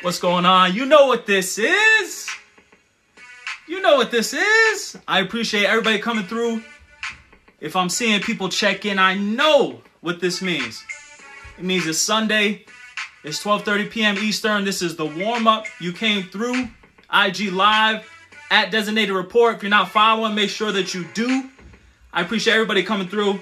What's going on? You know what this is. You know what this is. I appreciate everybody coming through. If I'm seeing people check in, I know what this means. It means it's Sunday. It's 12:30 p.m. Eastern. This is the warm up. You came through IG Live at Designated Report. If you're not following, make sure that you do. I appreciate everybody coming through.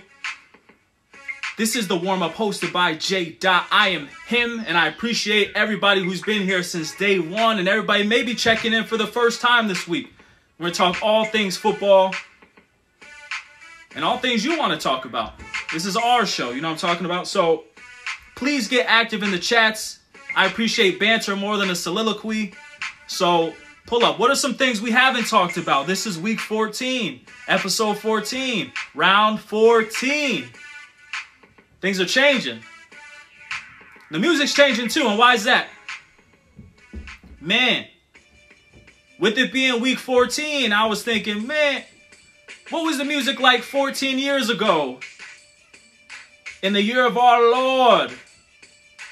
This is the warm up hosted by J. Dot. I am him, and I appreciate everybody who's been here since day one, and everybody may be checking in for the first time this week. We're gonna talk all things football and all things you want to talk about. This is our show, you know I'm talking about? So please get active in the chats. I appreciate banter more than a soliloquy. So pull up. What are some things we haven't talked about? This is week 14, episode 14, round 14. Things are changing. The music's changing too, and why is that? Man, with it being week 14, I was thinking, man, what was the music like 14 years ago? In the year of our Lord,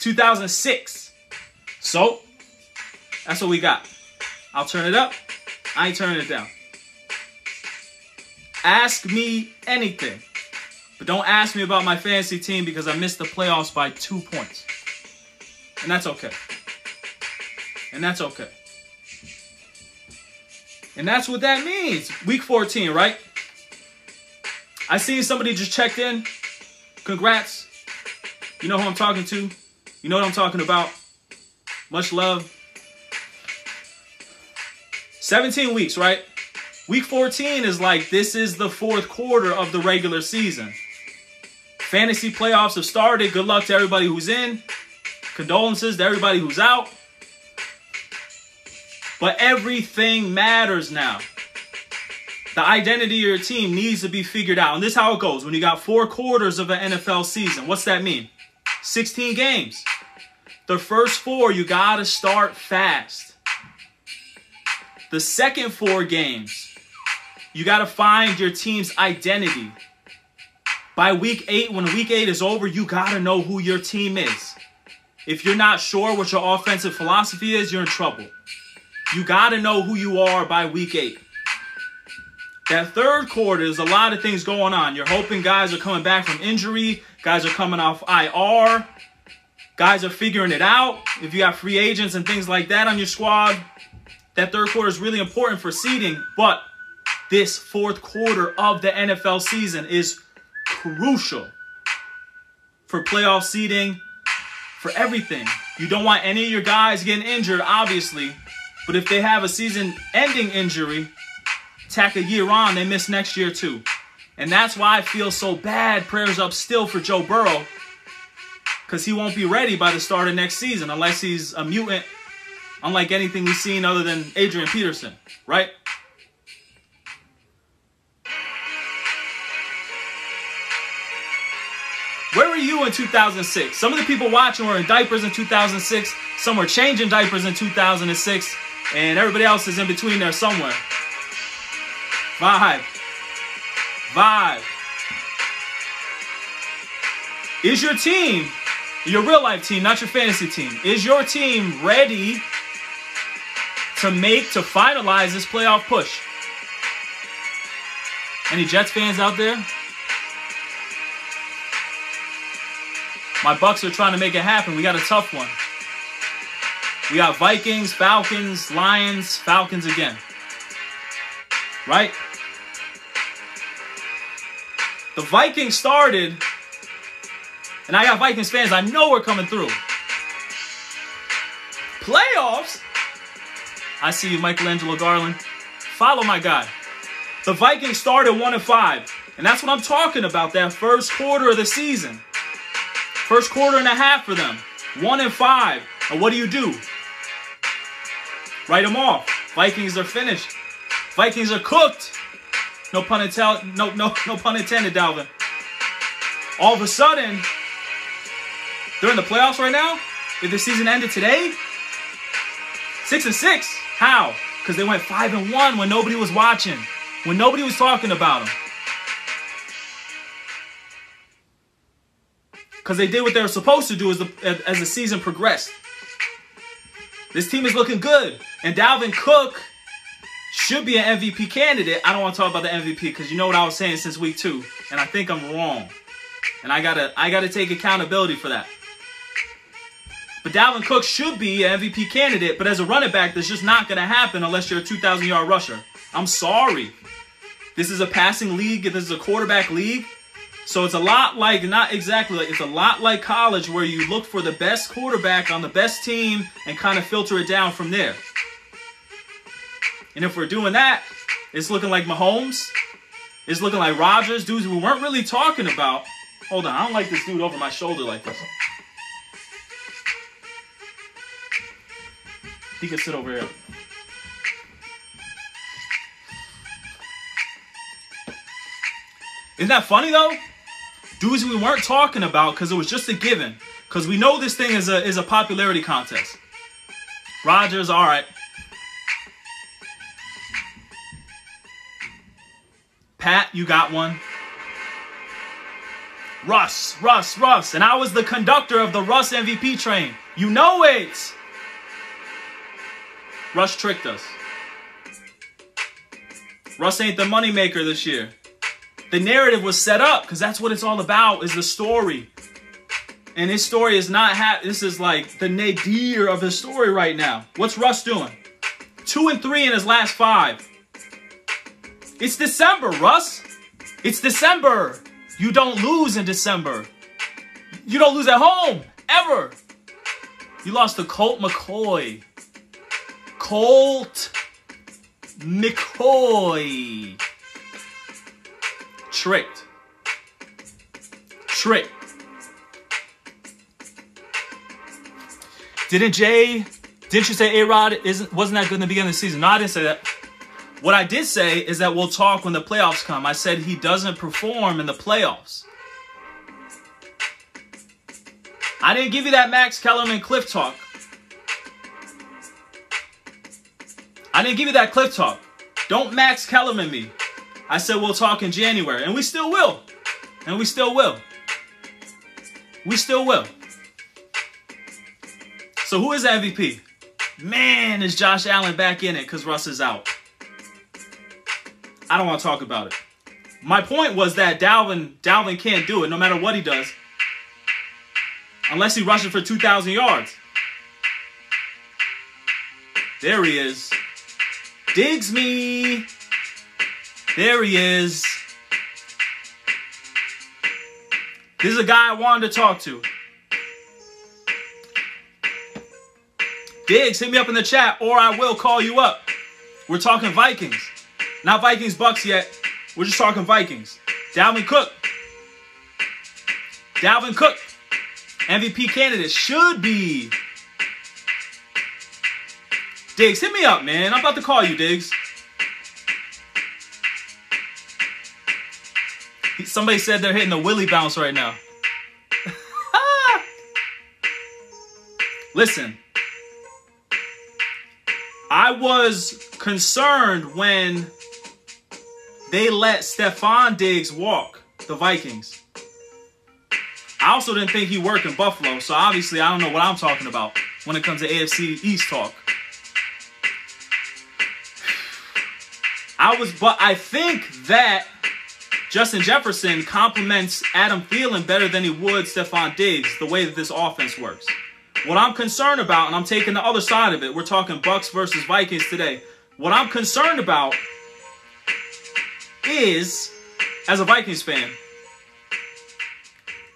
2006. So, that's what we got. I'll turn it up. I ain't turning it down. Ask me anything. But don't ask me about my fantasy team because I missed the playoffs by two points. And that's okay. And that's okay. And that's what that means. Week 14, right? I see somebody just checked in. Congrats. You know who I'm talking to. You know what I'm talking about. Much love. 17 weeks, right? Week 14 is like this is the fourth quarter of the regular season. Fantasy playoffs have started. Good luck to everybody who's in. Condolences to everybody who's out. But everything matters now. The identity of your team needs to be figured out. And this is how it goes. When you got four quarters of an NFL season, what's that mean? 16 games. The first four, you got to start fast. The second four games, you got to find your team's identity. By week eight, when week eight is over, you got to know who your team is. If you're not sure what your offensive philosophy is, you're in trouble. You got to know who you are by week eight. That third quarter, there's a lot of things going on. You're hoping guys are coming back from injury, guys are coming off IR, guys are figuring it out. If you got free agents and things like that on your squad, that third quarter is really important for seeding. But this fourth quarter of the NFL season is crucial for playoff seeding, for everything. You don't want any of your guys getting injured, obviously. But if they have a season ending injury, tack a year on, they miss next year too. And that's why I feel so bad. Prayers up still for Joe Burrow. Because he won't be ready by the start of next season unless he's a mutant, unlike anything we've seen other than Adrian Peterson, right? You in 2006? Some of the people watching were in diapers in 2006. Some were changing diapers in 2006. And everybody else is in between there somewhere. Vibe. Vibe. Is your team, your real life team, not your fantasy team, is your team ready to make, to finalize this playoff push? Any Jets fans out there? My Bucks are trying to make it happen. We got a tough one. We got Vikings, Falcons, Lions, Falcons again. Right? The Vikings started, and I got Vikings fans. I know we're coming through. Playoffs? I see you, Michelangelo Garland. Follow my guy. The Vikings started 1 and 5. And that's what I'm talking about, that first quarter of the season. First quarter and a half for them. 1 and 5. And what do you do? Write them off. Vikings are finished. Vikings are cooked. No pun intended. No, no, no pun intended, Dalvin. All of a sudden, they're in the playoffs right now. If the season ended today, six and six. How? Because they went five and one when nobody was watching, when nobody was talking about them. Because they did what they were supposed to do as the as the season progressed. This team is looking good. And Dalvin Cook should be an MVP candidate. I don't want to talk about the MVP because you know what I was saying since week two. And I think I'm wrong. And I gotta I gotta take accountability for that. But Dalvin Cook should be an MVP candidate, but as a running back, that's just not gonna happen unless you're a 2,000 yard rusher. I'm sorry. This is a passing league, this is a quarterback league. So it's a lot like, not exactly like, it's a lot like college where you look for the best quarterback on the best team and kind of filter it down from there. And if we're doing that, it's looking like Mahomes. It's looking like Rodgers, dudes we weren't really talking about. Hold on, I don't like this dude over my shoulder like this. He can sit over here. Isn't that funny though? Dudes we weren't talking about because it was just a given. Because we know this thing is a is a popularity contest. Rodgers, all right. Pat, you got one. Russ, Russ, Russ. And I was the conductor of the Russ MVP train. You know it. Russ tricked us. Russ ain't the moneymaker this year. The narrative was set up because that's what it's all about is the story. And his story is not ha- this is like the nadir of his story right now. What's Russ doing? Two and three in his last five. It's December, Russ. It's December. You don't lose in December. You don't lose at home, ever. You lost to Colt McCoy. Colt McCoy. Tricked. Tricked. Didn't Jay, didn't you say A-Rod isn't, wasn't that good in the beginning of the season? No, I didn't say that. What I did say is that we'll talk when the playoffs come. I said he doesn't perform in the playoffs. I didn't give you that Max Kellerman cliff talk. I didn't give you that cliff talk. Don't Max Kellerman me. I said we'll talk in January, and we still will. And we still will. We still will. So who is MVP? Man, is Josh Allen back in it because Russ is out. I don't want to talk about it. My point was that Dalvin Dalvin can't do it no matter what he does. Unless he rushes for 2,000 yards. There he is. Diggs me. There he is. This is a guy I wanted to talk to. Diggs, hit me up in the chat or I will call you up. We're talking Vikings. Not Vikings Bucks yet. We're just talking Vikings. Dalvin Cook. Dalvin Cook. MVP candidate should be. Diggs, hit me up, man. I'm about to call you, Diggs. Somebody said they're hitting a willy bounce right now. Listen, I was concerned when they let Stefon Diggs walk, the Vikings. I also didn't think he worked in Buffalo, so obviously I don't know what I'm talking about when it comes to AFC East talk. I was, but I think that Justin Jefferson complements Adam Thielen better than he would Stefon Diggs, the way that this offense works. What I'm concerned about, and I'm taking the other side of it, we're talking Bucks versus Vikings today. What I'm concerned about is, as a Vikings fan,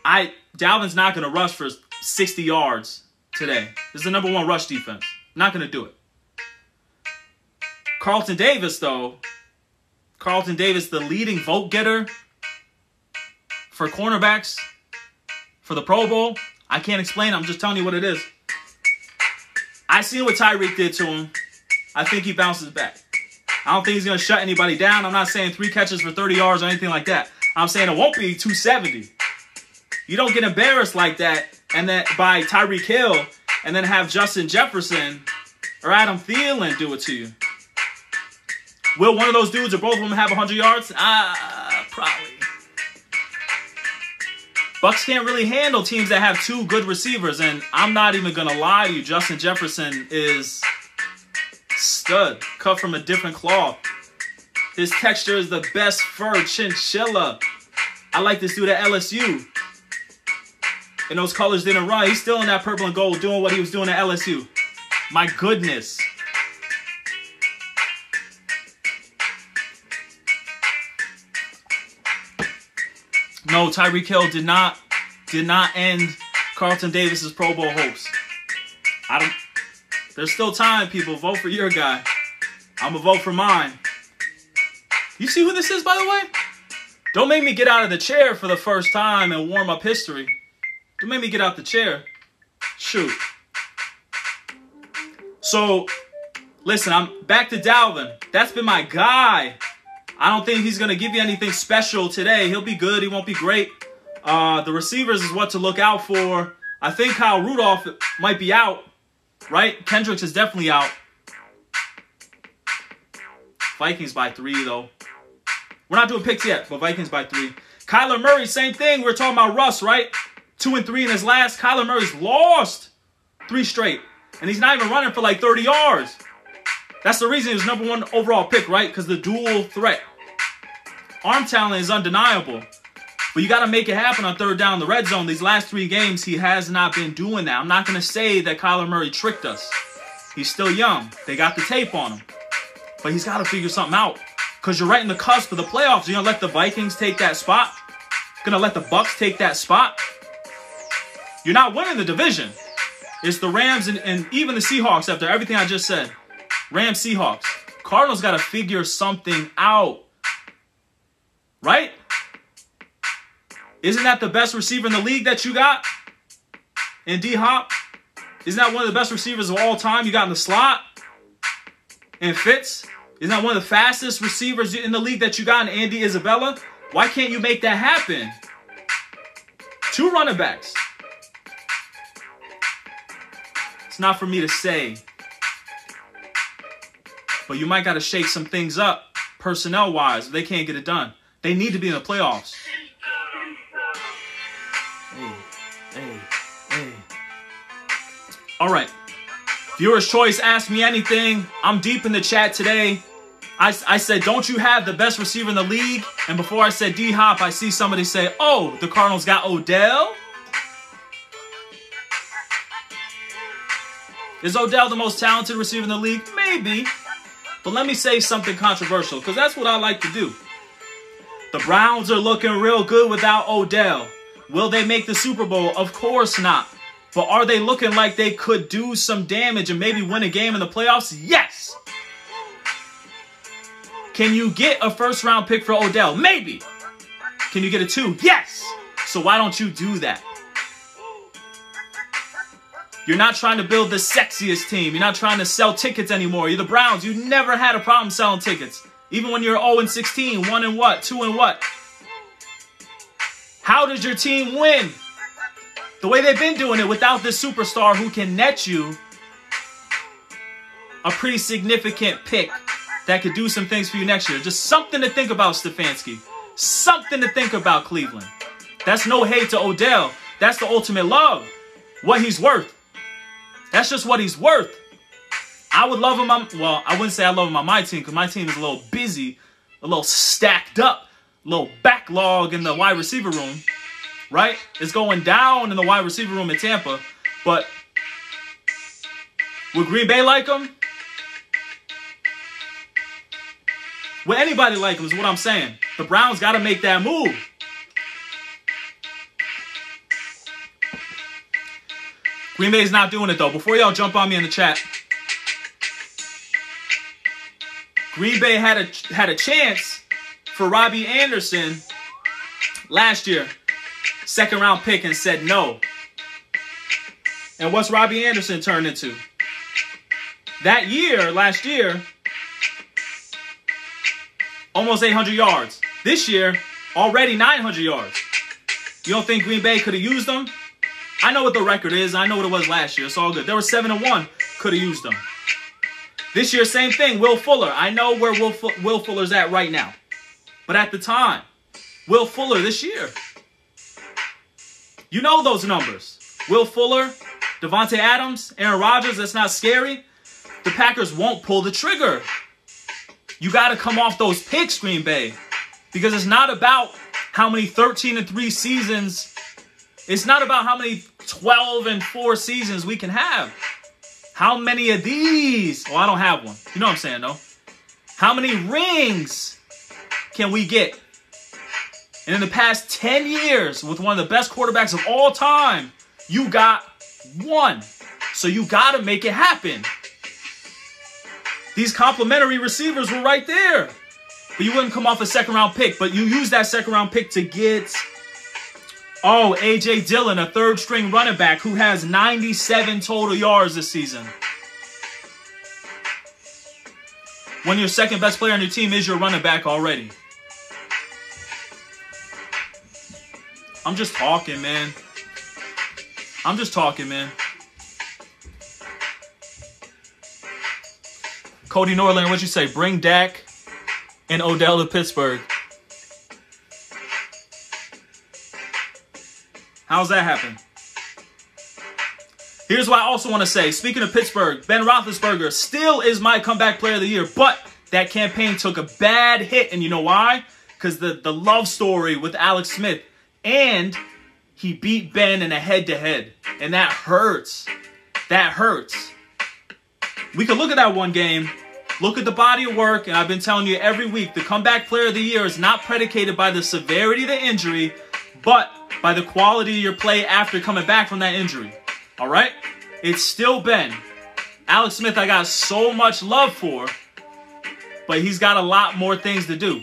I Dalvin's not going to rush for 60 yards today. This is the number one rush defense. Not going to do it. Carlton Davis, though, Carlton Davis, the leading vote getter for cornerbacks for the Pro Bowl. I can't explain. I'm just telling you what it is. I see what Tyreek did to him. I think he bounces back. I don't think he's going to shut anybody down. I'm not saying three catches for 30 yards or anything like that. I'm saying it won't be 270. You don't get embarrassed like that and then by Tyreek Hill and then have Justin Jefferson or Adam Thielen do it to you. Will one of those dudes or both of them have 100 yards? Ah, probably. Bucks can't really handle teams that have two good receivers, and I'm not even gonna lie to you. Justin Jefferson is stud, cut from a different cloth. His texture is the best fur chinchilla. I like this dude at LSU. And those colors didn't run. He's still in that purple and gold doing what he was doing at LSU. My goodness. No, Tyreek Hill did not did not end Carlton Davis's Pro Bowl hopes. I don't there's still time, people. Vote for your guy. I'm gonna vote for mine. You see who this is, by the way? Don't make me get out of the chair for the first time and warm up history. Don't make me get out the chair. Shoot. So, listen, I'm back to Dalvin. That's been my guy. I don't think he's going to give you anything special today. He'll be good. He won't be great. Uh, the receivers is what to look out for. I think Kyle Rudolph might be out, right? Kendricks is definitely out. Vikings by three, though. We're not doing picks yet, but Vikings by three. Kyler Murray, same thing. We are talking about Russ, right? Two and three in his last. Kyler Murray's lost three straight. And he's not even running for like 30 yards. That's the reason he was number one overall pick, right? Because the dual threat. Arm talent is undeniable. But you got to make it happen on third down in the red zone. These last three games, he has not been doing that. I'm not going to say that Kyler Murray tricked us. He's still young. They got the tape on him. But he's got to figure something out. Because you're right in the cusp of the playoffs. You're going to let the Vikings take that spot? Going to let the Bucks take that spot? You're not winning the division. It's the Rams and, and even the Seahawks after everything I just said. Rams, Seahawks. Cardinals got to figure something out. Right? Isn't that the best receiver in the league that you got? And D Hop? Isn't that one of the best receivers of all time you got in the slot? And Fitz? Isn't that one of the fastest receivers in the league that you got in Andy Isabella? Why can't you make that happen? Two running backs. It's not for me to say. But you might got to shake some things up personnel wise. They can't get it done. They need to be in the playoffs. Hey, hey, hey. All right. Viewer's choice, ask me anything. I'm deep in the chat today. I, I said, don't you have the best receiver in the league? And before I said D Hop, I see somebody say, oh, the Cardinals got Odell? Is Odell the most talented receiver in the league? Maybe. But let me say something controversial, because that's what I like to do. The Browns are looking real good without Odell. Will they make the Super Bowl? Of course not. But are they looking like they could do some damage and maybe win a game in the playoffs? Yes. Can you get a first round pick for Odell? Maybe. Can you get a two? Yes. So why don't you do that? You're not trying to build the sexiest team. You're not trying to sell tickets anymore. You're the Browns. You never had a problem selling tickets. Even when you're 0 and 16, 1 and what? 2 and what? How does your team win? The way they've been doing it without this superstar who can net you a pretty significant pick that could do some things for you next year. Just something to think about, Stefanski. Something to think about, Cleveland. That's no hate to Odell. That's the ultimate love. What he's worth. That's just what he's worth. I would love him on, well, I wouldn't say I love him on my team because my team is a little busy, a little stacked up, a little backlog in the wide receiver room, right? It's going down in the wide receiver room in Tampa. But would Green Bay like him? Would anybody like him is what I'm saying. The Browns got to make that move. Green Bay's not doing it though. Before y'all jump on me in the chat, Green Bay had a had a chance for Robby Anderson last year, second round pick, and said no. And what's Robby Anderson turned into? That year, last year, almost 800 yards. This year, already 900 yards. You don't think Green Bay could have used them? I know what the record is. I know what it was last year. It's all good. There was seven and one. Could have used them. This year, same thing. Will Fuller. I know where Will, Will Fuller's at right now. But at the time, Will Fuller this year. You know those numbers. Will Fuller, Davante Adams, Aaron Rodgers, that's not scary. The Packers won't pull the trigger. You got to come off those picks, Green Bay. Because it's not about how many 13 and 3 seasons. It's not about how many 12 and 4 seasons we can have. How many of these? Well, I don't have one. You know what I'm saying, though. How many rings can we get? And in the past 10 years, with one of the best quarterbacks of all time, you got one. So you got to make it happen. These complimentary receivers were right there. But you wouldn't come off a second round pick. But you use that second round pick to get, oh, A.J. Dillon, a third string running back who has 97 total yards this season. When your second best player on your team is your running back already. I'm just talking, man. I'm just talking, man. Cody Norland, what'd you say? Bring Dak and Odell to Pittsburgh. How's that happen? Here's what I also want to say. Speaking of Pittsburgh, Ben Roethlisberger still is my comeback player of the year, but that campaign took a bad hit. And you know why? Because the, the love story with Alex Smith and he beat Ben in a head to head. And that hurts. That hurts. We could look at that one game, look at the body of work, and I've been telling you every week the comeback player of the year is not predicated by the severity of the injury, but by the quality of your play after coming back from that injury. All right? It's still Ben. Alex Smith, I got so much love for, but he's got a lot more things to do.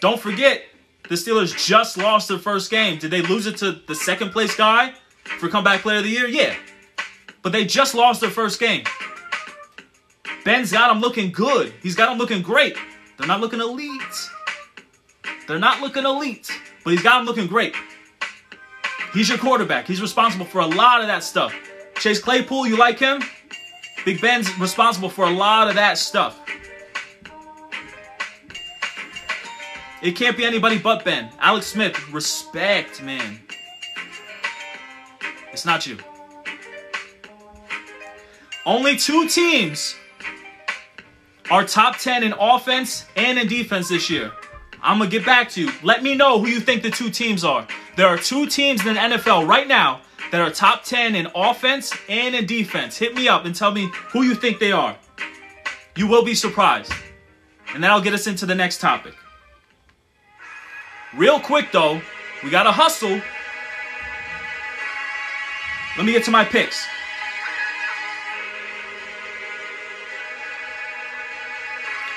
Don't forget, the Steelers just lost their first game. Did they lose it to the second place guy for comeback player of the year? Yeah. But they just lost their first game. Ben's got them looking good. He's got them looking great. They're not looking elite. They're not looking elite, but he's got him looking great. He's your quarterback. He's responsible for a lot of that stuff. Chase Claypool, you like him? Big Ben's responsible for a lot of that stuff. It can't be anybody but Ben. Alex Smith, respect, man. It's not you. Only two teams are top 10 in offense and in defense this year. I'm to get back to you. Let me know who you think the two teams are. There are two teams in the NFL right now that are top 10 in offense and in defense. Hit me up and tell me who you think they are. You will be surprised. And that'll get us into the next topic. Real quick though, we got to hustle. Let me get to my picks.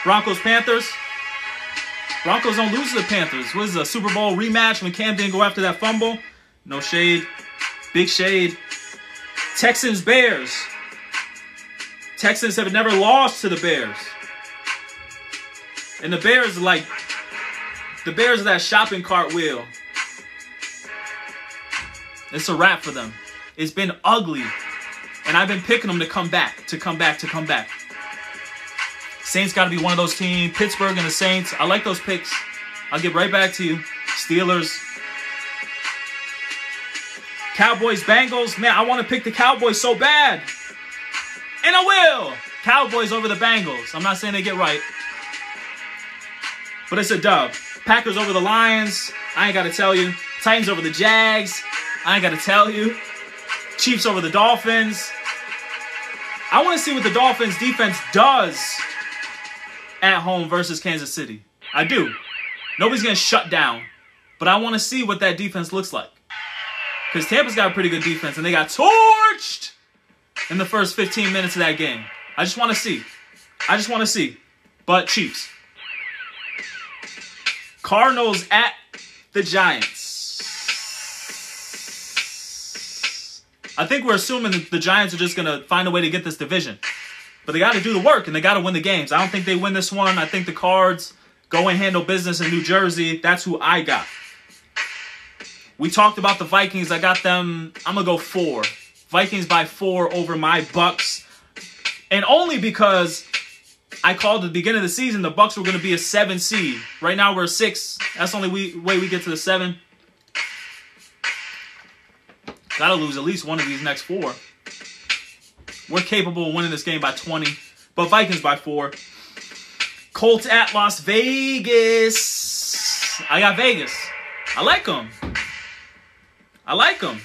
Broncos Panthers. Broncos don't lose to the Panthers. What is a Super Bowl rematch when Cam didn't go after that fumble? No shade. Big shade. Texans Bears. Texans have never lost to the Bears. And the Bears like the Bears are that shopping cart wheel. It's a wrap for them. It's been ugly. And I've been picking them to come back, to come back, to come back. Saints got to be one of those teams. Pittsburgh and the Saints. I like those picks. I'll get right back to you. Steelers. Cowboys, Bengals. Man, I want to pick the Cowboys so bad. And I will. Cowboys over the Bengals. I'm not saying they get right. But it's a dub. Packers over the Lions. I ain't got to tell you. Titans over the Jags. I ain't got to tell you. Chiefs over the Dolphins. I want to see what the Dolphins defense does at home versus Kansas City. I do. Nobody's going to shut down. But I want to see what that defense looks like. Because Tampa's got a pretty good defense, and they got torched in the first 15 minutes of that game. I just want to see. I just want to see. But Chiefs. Cardinals at the Giants. I think we're assuming that the Giants are just going to find a way to get this division. But they got to do the work and they got to win the games. I don't think they win this one. I think the Cards go and handle business in New Jersey. That's who I got. We talked about the Vikings. I got them. I'm to go four. Vikings by four over my Bucks. And only because I called at the beginning of the season the Bucks were to be a seven seed. Right now we're a six. That's the only way we get to the seven. Gotta lose at least one of these next four. We're capable of winning this game by 20, but Vikings by four. Colts at Las Vegas. I got Vegas. I like them. I like them.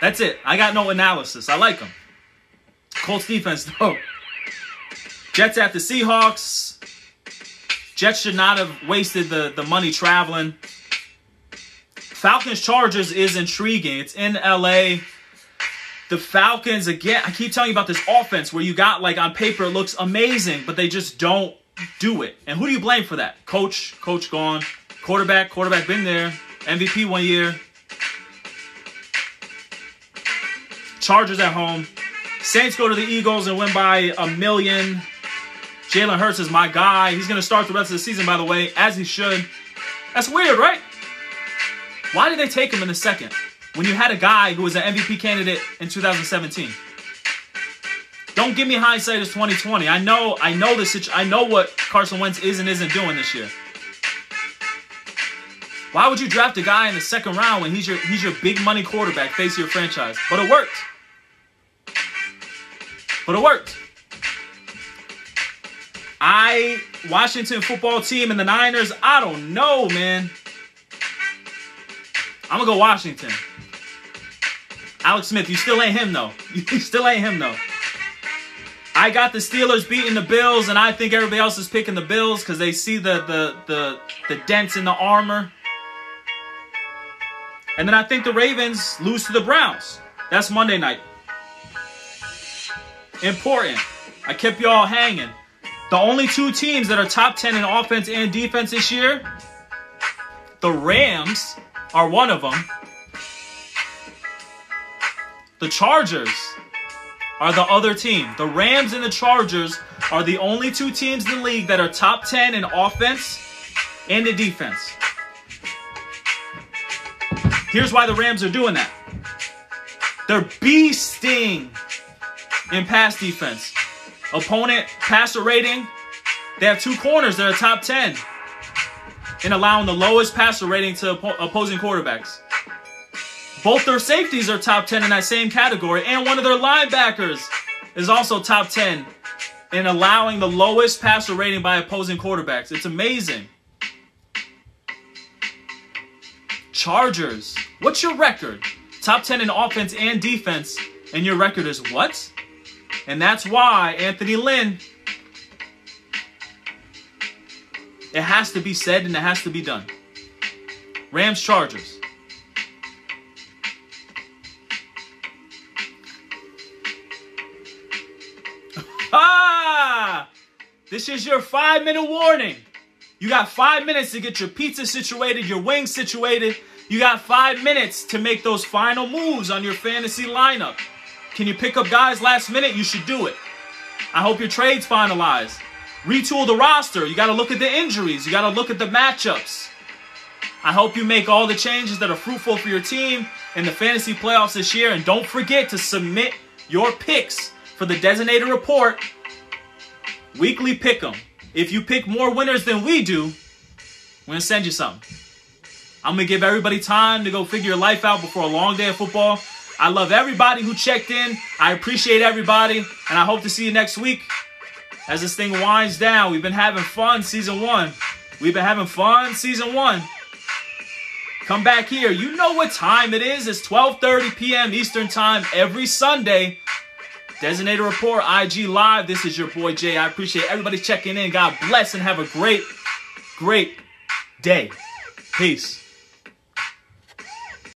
That's it. I got no analysis. I like them. Colts defense, though. Jets at the Seahawks. Jets should not have wasted the, the money traveling. Falcons Chargers is intriguing. It's in LA. The Falcons, again, I keep telling you about this offense where you got, like, on paper, it looks amazing, but they just don't do it. And who do you blame for that? Coach, coach gone. Quarterback, quarterback been there. MVP one year. Chargers at home. Saints go to the Eagles and win by a million. Jalen Hurts is my guy. He's going to start the rest of the season, by the way, as he should. That's weird, right? Why did they take him in the second when you had a guy who was an MVP candidate in 2017? Don't give me hindsight as 2020. I know, I know this. I know what Carson Wentz is and isn't doing this year. Why would you draft a guy in the second round when he's your he's your big money quarterback, face your franchise? But it worked. But it worked. I Washington football team and the Niners. I don't know, man. I'm gonna go Washington. Alex Smith, you still ain't him though. You still ain't him though. I got the Steelers beating the Bills, and I think everybody else is picking the Bills because they see the the the the dents in the armor. And then I think the Ravens lose to the Browns. That's Monday night. Important. I kept y'all hanging. The only two teams that are top 10 in offense and defense this year, the Rams are one of them. The Chargers are the other team. The Rams and the Chargers are the only two teams in the league that are top 10 in offense and in defense. Here's why the Rams are doing that. They're beasting in pass defense. Opponent passer rating, they have two corners that are top 10 in allowing the lowest passer rating to opposing quarterbacks. Both their safeties are top 10 in that same category, and one of their linebackers is also top 10 in allowing the lowest passer rating by opposing quarterbacks. It's amazing. Chargers, what's your record? Top 10 in offense and defense, and your record is what? And that's why Anthony Lynn, it has to be said and it has to be done. Rams Chargers. This is your five minute warning. You got five minutes to get your pizza situated, your wings situated. You got five minutes to make those final moves on your fantasy lineup. Can you pick up guys last minute? You should do it. I hope your trade's finalized. Retool the roster. You got to look at the injuries. You got to look at the matchups. I hope you make all the changes that are fruitful for your team in the fantasy playoffs this year. And don't forget to submit your picks for the designated report. Weekly pick them. If you pick more winners than we do, going to send you something. I'm to give everybody time to go figure your life out before a long day of football. I love everybody who checked in. I appreciate everybody. And I hope to see you next week as this thing winds down. We've been having fun season one. We've been having fun season one. Come back here. You know what time it is. It's 12:30 p.m. Eastern Time every Sunday. Designated Report IG Live. This is your boy Jay. I appreciate everybody checking in. God bless and have a great, great day. Peace.